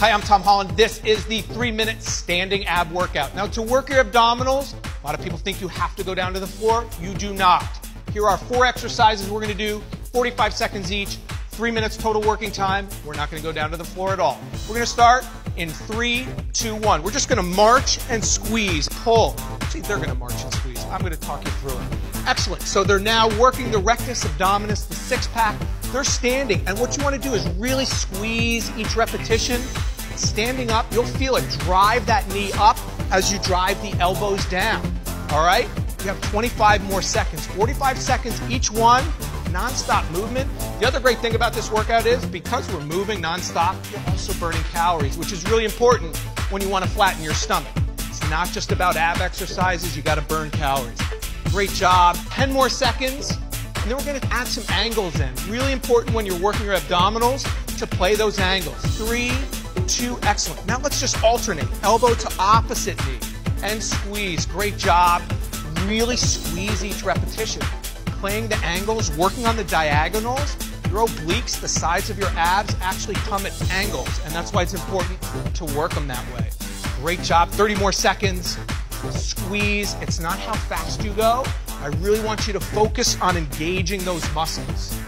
Hi, I'm Tom Holland. This is the three minute standing ab workout. Now, to work your abdominals, a lot of people think you have to go down to the floor. You do not. Here are four exercises we're going to do, 45 seconds each, three minutes total working time. We're not going to go down to the floor at all. We're going to start in three, two, one. We're just going to march and squeeze, pull. See, they're going to march and squeeze. I'm going to talk you through it. Excellent. So they're now working the rectus abdominis, the six pack. They're standing. And what you want to do is really squeeze each repetition standing up, you'll feel it drive that knee up as you drive the elbows down. All right? You have 25 more seconds, 45 seconds each one, nonstop movement. The other great thing about this workout is because we're moving nonstop, you're also burning calories, which is really important when you want to flatten your stomach. It's not just about ab exercises, you got to burn calories. Great job. 10 more seconds. And then we're going to add some angles in. Really important when you're working your abdominals to play those angles. Three, two, excellent. Now let's just alternate. Elbow to opposite knee and squeeze. Great job. Really squeeze each repetition. Playing the angles, working on the diagonals. Your obliques, the sides of your abs, actually come at angles, and that's why it's important to work them that way. Great job. 30 more seconds. Squeeze. It's not how fast you go. I really want you to focus on engaging those muscles.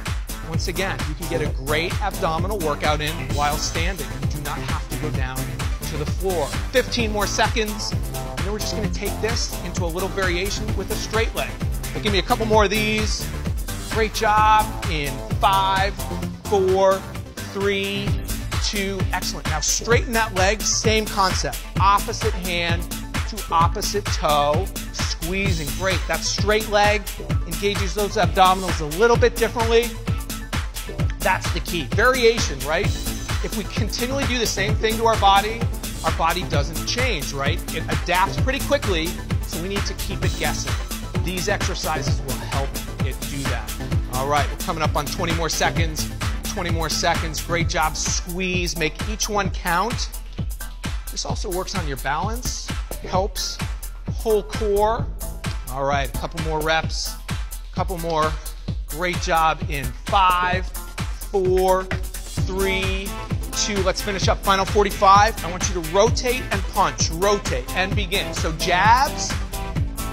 Once again, you can get a great abdominal workout in while standing. You do not have to go down to the floor. 15 more seconds. And then we're just going to take this into a little variation with a straight leg. So give me a couple more of these. Great job in five, four, three, two. Excellent. Now straighten that leg. Same concept. Opposite hand to opposite toe. Squeezing. Great. That straight leg engages those abdominals a little bit differently. That's the key. Variation, right? If we continually do the same thing to our body, our body doesn't change, right? It adapts pretty quickly, so we need to keep it guessing. These exercises will help it do that. All right, we're coming up on 20 more seconds. 20 more seconds. Great job. Squeeze. Make each one count. This also works on your balance, helps whole core. All right, a couple more reps, a couple more. Great job in five, four, three, two. Let's finish up final 45. I want you to rotate and punch, rotate and begin. So jabs,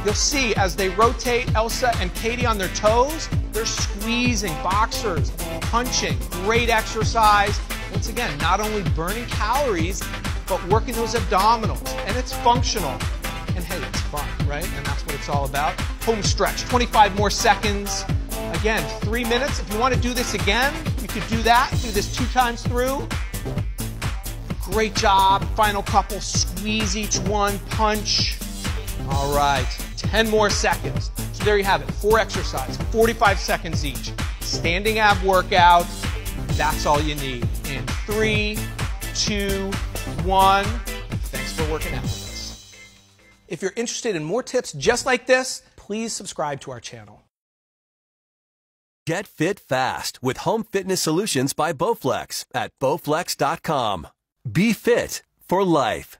you'll see as they rotate Elsa and Katie on their toes, they're squeezing, boxers, punching. Great exercise. Once again, not only burning calories, but working those abdominals. And it's functional. And hey, it's fun, right? And that's what it's all about. Home stretch, 25 more seconds. Again, three minutes. If you want to do this again, you could do that. Do this two times through. Great job. Final couple. Squeeze each one. Punch. All right. 10 more seconds. So there you have it. Four exercises, 45 seconds each. Standing ab workout. That's all you need. In three, two, one. Thanks for working out. If you're interested in more tips just like this, please subscribe to our channel. Get fit fast with home fitness solutions by Bowflex at bowflex.com. Be fit for life.